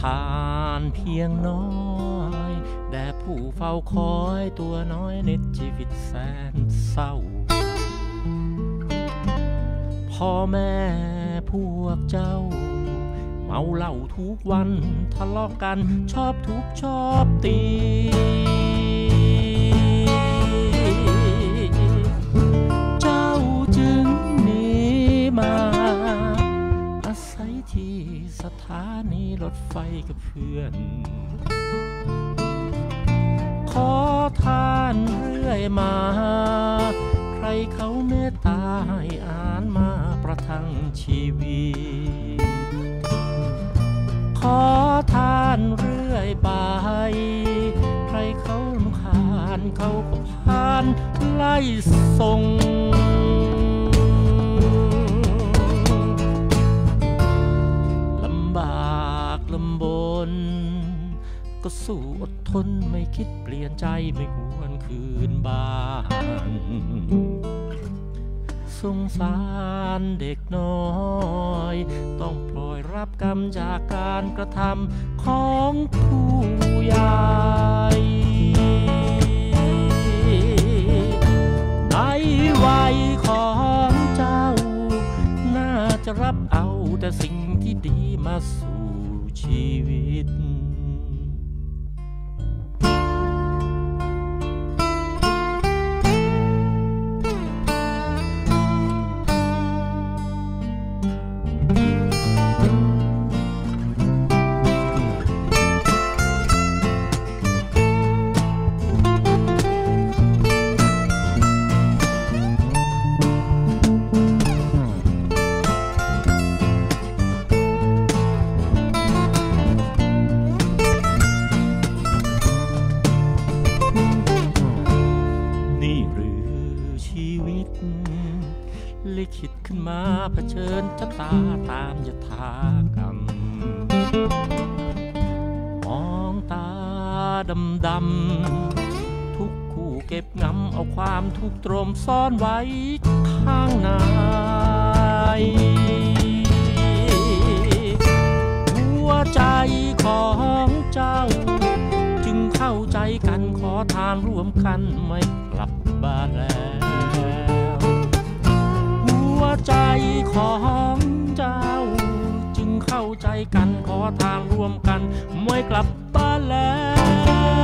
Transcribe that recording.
ทานเพียงน้อยแด่ผู้เฝ้าคอยตัวน้อยในชีวิตแสนเศร้า พ่อแม่พวกเจ้า เมาเหล้าทุกวันทะเลาะกกันชอบทุบชอบตี ไฟกับเพื่อน ขอทานเรื่อยมา ใครเขาเมตตาให้อ่านมาประทังชีวิต ขอทานเรื่อยไป ใครเขาขานเขาก็ผ่านไล่ส่ง ก็สู้อดทนไม่คิดเปลี่ยนใจไม่หวนคืนบ้านสงสารเด็กน้อย ต้องปล่อยรับกรรมจากการกระทำของผู้ใหญ่ในวัยของเจ้า น่าจะรับเอาแต่สิ่งที่ดีมาสู่ชีวิต ลิขิตขึ้นมาเผชิญชะตาตามยถากรรม มองตาดำดำทุกคู่เก็บงำเอาความทุกตรมซ่อนไว้ข้างในหัวใจของเจ้า จึงเข้าใจกันขอทานร่วมกันไม่กลับบ้านแล้วหัว ใจของเจ้า จึงเข้าใจกันขอทางร่วมกันไม่กลับบ้านแล้ว